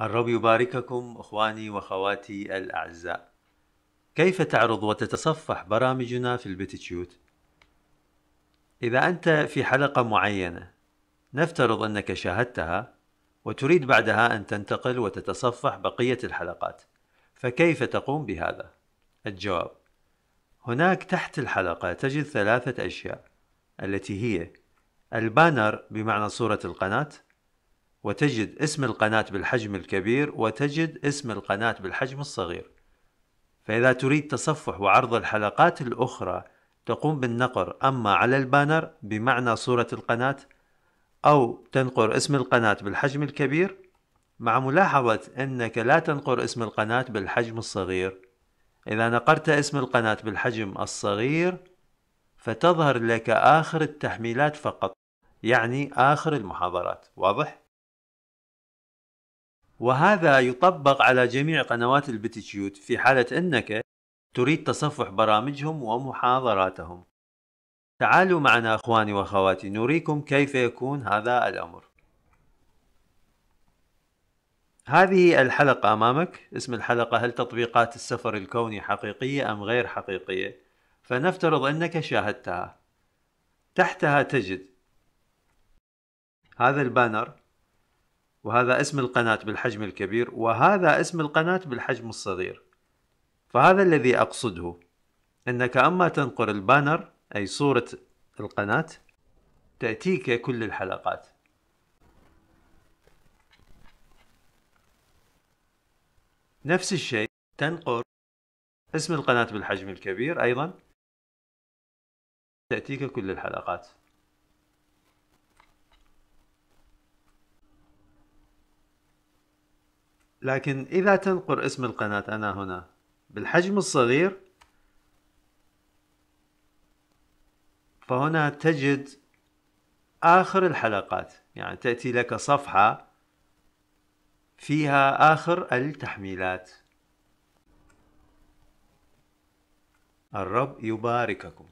الرب يبارككم أخواني وأخواتي الأعزاء. كيف تعرض وتتصفح برامجنا في البيتشيوت؟ إذا أنت في حلقة معينة نفترض أنك شاهدتها وتريد بعدها أن تنتقل وتتصفح بقية الحلقات، فكيف تقوم بهذا؟ الجواب: هناك تحت الحلقة تجد ثلاثة أشياء التي هي ال banner بمعنى صورة القناة وتجد اسم القناة بالحجم الكبير وتجد اسم القناة بالحجم الصغير. فإذا تريد تصفح وعرض الحلقات الأخرى تقوم بالنقر أما على ال banner بمعنى صورة القناة أو تنقر اسم القناة بالحجم الكبير مع ملاحظة أنك لا تنقر اسم القناة بالحجم الصغير. إذا نقرت اسم القناة بالحجم الصغير فتظهر لك آخر التحميلات فقط يعني آخر المحاضرات. واضح؟ وهذا يطبق على جميع قنوات البتيتيوت في حالة أنك تريد تصفح برامجهم ومحاضراتهم. تعالوا معنا أخواني وأخواتي نريكم كيف يكون هذا الأمر. هذه الحلقة أمامك. اسم الحلقة هل تطبيقات السفر الكوني حقيقية أم غير حقيقية؟ فنفترض أنك شاهدتها. تحتها تجد هذا ال banner. وهذا اسم القناة بالحجم الكبير وهذا اسم القناة بالحجم الصغير. فهذا الذي أقصده أنك أما تنقر ال banner أي صورة القناة تأتيك كل الحلقات. نفس الشيء تنقر اسم القناة بالحجم الكبير أيضا تأتيك كل الحلقات. لكن إذا تنقر اسم القناة أنا هنا بالحجم الصغير فهنا تجد آخر الحلقات يعني تأتي لك صفحة فيها آخر التحميلات. الرب يبارككم.